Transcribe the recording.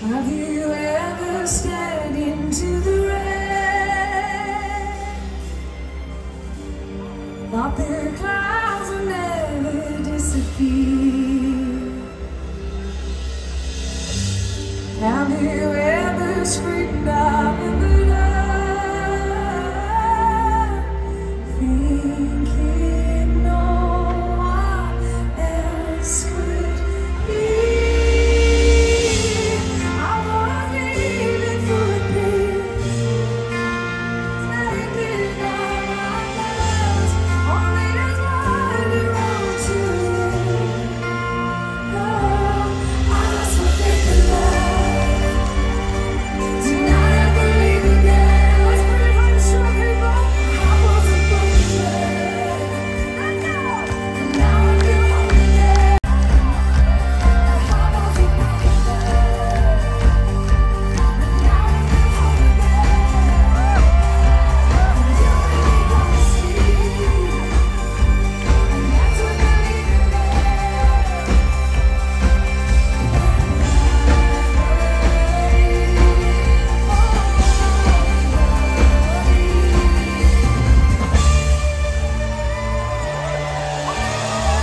Have you ever stared into the red? Thought the clouds would never disappear. Have you ever screamed out in the